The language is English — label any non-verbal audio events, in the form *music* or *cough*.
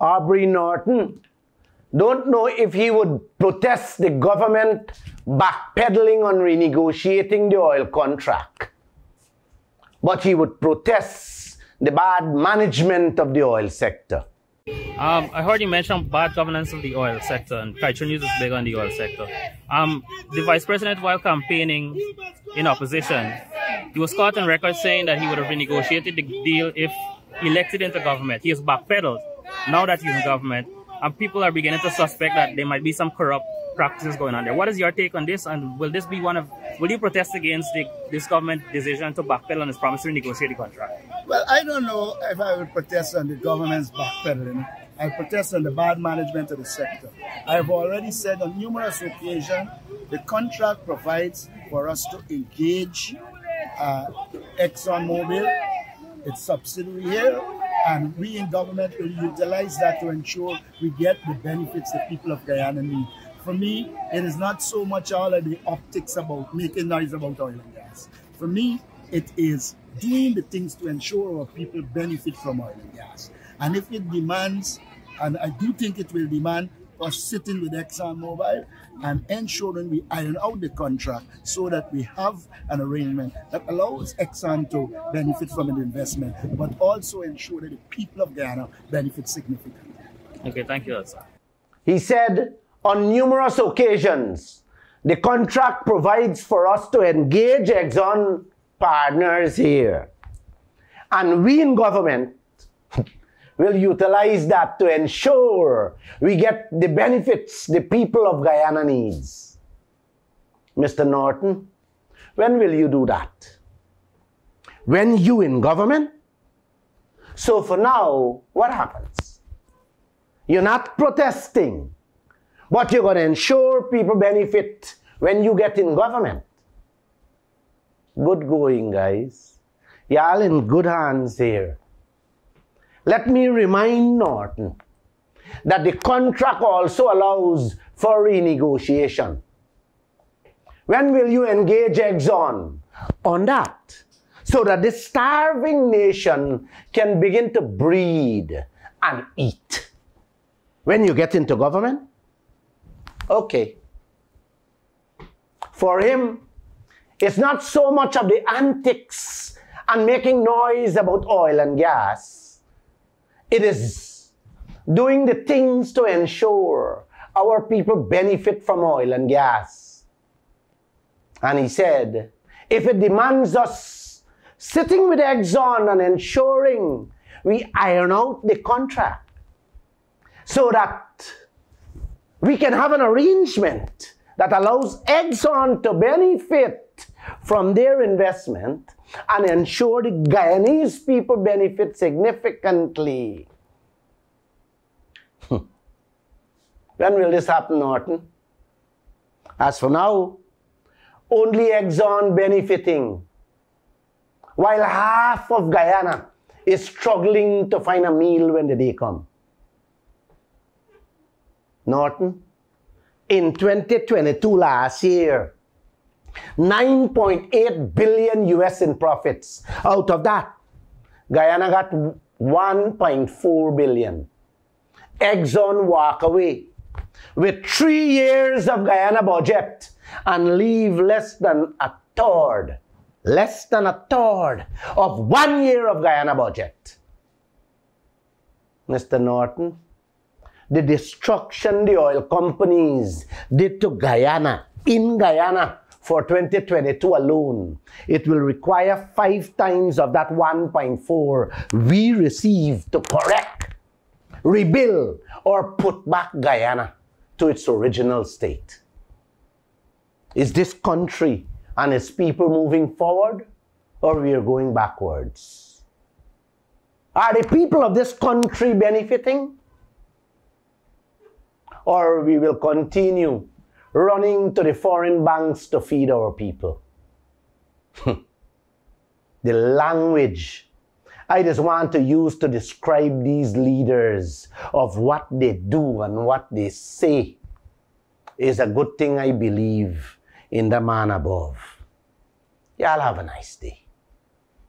Aubrey Norton don't know if he would protest the government backpedaling on renegotiating the oil contract. But he would protest the bad management of the oil sector. Um, I heard you mention bad governance of the oil sector, and Kaieteur News is big on the oil sector. Um, the vice president, while campaigning in opposition, he was caught on record saying that he would have renegotiated the deal if elected into government. He has backpedaled now that he's in government, and people are beginning to suspect that there might be some corrupt practices going on there. What is your take on this? And will this be one of, will you protest against the, this government decision to backpedal on its promise to renegotiate the contract? Well, I don't know if I would protest on the government's backpedaling. I protest on the bad management of the sector. I've already said on numerous occasions, the contract provides for us to engage uh, ExxonMobil, its subsidiary here, and we in government will utilize that to ensure we get the benefits the people of Guyana need. For me, it is not so much all of the optics about making noise about oil and gas. For me, it is doing the things to ensure our people benefit from oil and gas. And if it demands, and I do think it will demand, us sitting with ExxonMobil and ensuring we iron out the contract so that we have an arrangement that allows Exxon to benefit from an investment, but also ensure that the people of Guyana benefit significantly. Okay, thank you, sir. He said, on numerous occasions, the contract provides for us to engage Exxon partners here. And we in government will utilize that to ensure we get the benefits the people of Guyana needs. Mr. Norton, when will you do that? When you in government? So for now, what happens? You're not protesting. But you're going to ensure people benefit when you get in government. Good going, guys. Y'all in good hands here. Let me remind Norton that the contract also allows for renegotiation. When will you engage Exxon on that? So that the starving nation can begin to breed and eat. When you get into government, Okay. For him, it's not so much of the antics and making noise about oil and gas. It is doing the things to ensure our people benefit from oil and gas. And he said, if it demands us sitting with Exxon and ensuring we iron out the contract so that we can have an arrangement that allows Exxon to benefit from their investment and ensure the Guyanese people benefit significantly. Hmm. when will this happen, Norton? As for now, only Exxon benefiting, while half of Guyana is struggling to find a meal when the day comes. Norton, in 2022 last year, 9.8 billion US in profits. Out of that, Guyana got 1.4 billion. Exxon walk away with three years of Guyana budget and leave less than a third, less than a third of one year of Guyana budget. Mr. Norton, the destruction the oil companies did to Guyana, in Guyana, for 2022 alone, it will require five times of that 1.4 we receive to correct, rebuild, or put back Guyana to its original state. Is this country and its people moving forward, or we are going backwards? Are the people of this country benefiting? Or we will continue running to the foreign banks to feed our people. *laughs* the language I just want to use to describe these leaders of what they do and what they say is a good thing I believe in the man above. Y'all have a nice day.